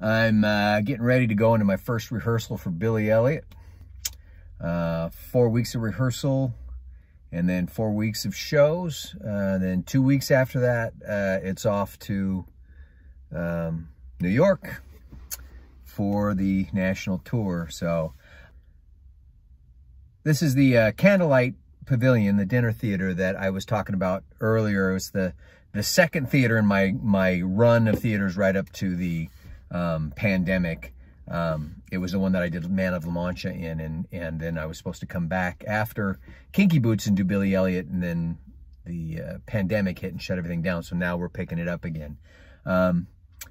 I'm uh, getting ready to go into my first rehearsal for Billy Elliot. Uh, four weeks of rehearsal and then four weeks of shows. Uh, then two weeks after that, uh, it's off to um, New York for the national tour. So this is the uh, Candlelight Pavilion, the dinner theater that I was talking about earlier. It was the the second theater in my my run of theaters right up to the um, pandemic. Um, it was the one that I did Man of La Mancha in, and and then I was supposed to come back after Kinky Boots and do Billy Elliot, and then the uh, pandemic hit and shut everything down. So now we're picking it up again. Um,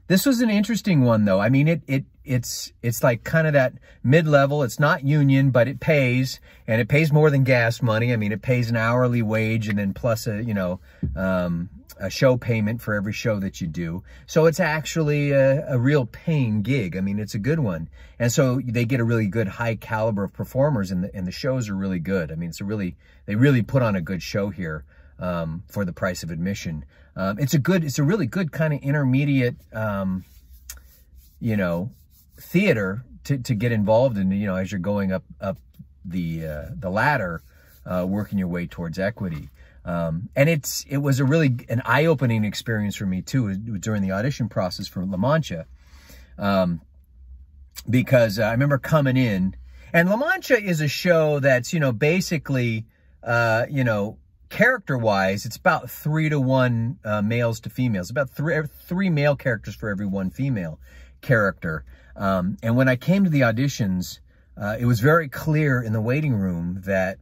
this was an interesting one though. I mean, it it it's it's like kind of that mid-level. It's not union, but it pays, and it pays more than gas money. I mean, it pays an hourly wage and then plus a you know um, a show payment for every show that you do. So it's actually a, a, real paying gig. I mean, it's a good one. And so they get a really good high caliber of performers and the, and the shows are really good. I mean, it's a really, they really put on a good show here um, for the price of admission. Um, it's a good, it's a really good kind of intermediate, um, you know, theater to, to get involved in, you know, as you're going up, up the, uh, the ladder, uh, working your way towards equity. Um, and it's it was a really an eye-opening experience for me too during the audition process for La Mancha, um, because uh, I remember coming in, and La Mancha is a show that's you know basically uh, you know character-wise it's about three to one uh, males to females, about three three male characters for every one female character. Um, and when I came to the auditions, uh, it was very clear in the waiting room that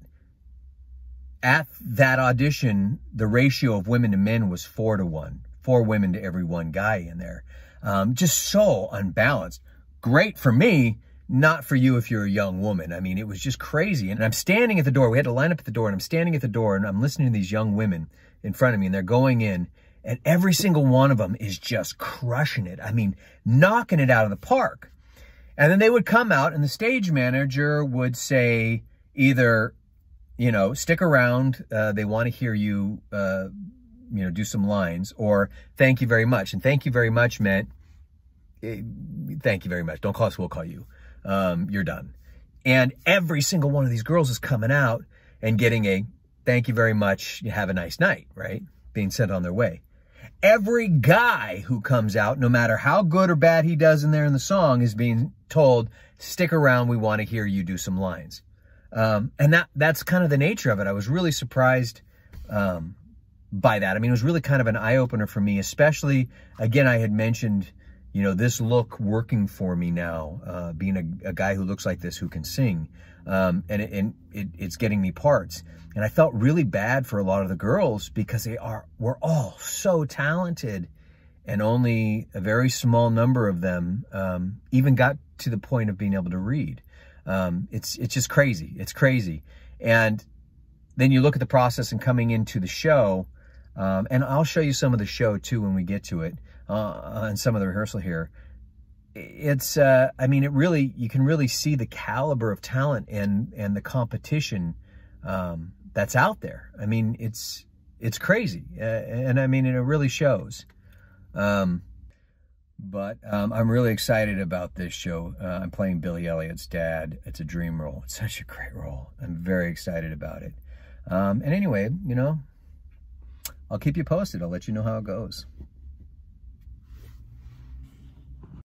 at that audition, the ratio of women to men was four to one, four women to every one guy in there. Um, just so unbalanced. Great for me, not for you if you're a young woman. I mean, it was just crazy. And I'm standing at the door. We had to line up at the door, and I'm standing at the door, and I'm listening to these young women in front of me, and they're going in, and every single one of them is just crushing it. I mean, knocking it out of the park. And then they would come out, and the stage manager would say either, you know, stick around. Uh, they want to hear you, uh, you know, do some lines or thank you very much. And thank you very much meant, eh, thank you very much. Don't call us, we'll call you. Um, you're done. And every single one of these girls is coming out and getting a thank you very much. You have a nice night, right? Being sent on their way. Every guy who comes out, no matter how good or bad he does in there in the song, is being told, stick around. We want to hear you do some lines. Um, and that that's kind of the nature of it. I was really surprised um, by that. I mean, it was really kind of an eye opener for me, especially again, I had mentioned, you know, this look working for me now, uh, being a, a, guy who looks like this, who can sing, um, and, it, and it, it's getting me parts. And I felt really bad for a lot of the girls because they are were all so talented, and only a very small number of them um, even got to the point of being able to read. Um, it's it's just crazy. It's crazy. And then you look at the process and coming into the show, um, and I'll show you some of the show too when we get to it, uh, and some of the rehearsal here. It's, uh, I mean, it really, you can really see the caliber of talent and and the competition um, that's out there. I mean, it's it's crazy, uh, and I mean, it really shows. Um, but um, I'm really excited about this show. Uh, I'm playing Billy Elliot's dad. It's a dream role. It's such a great role. I'm very excited about it. Um, and anyway, you know, I'll keep you posted. I'll let you know how it goes.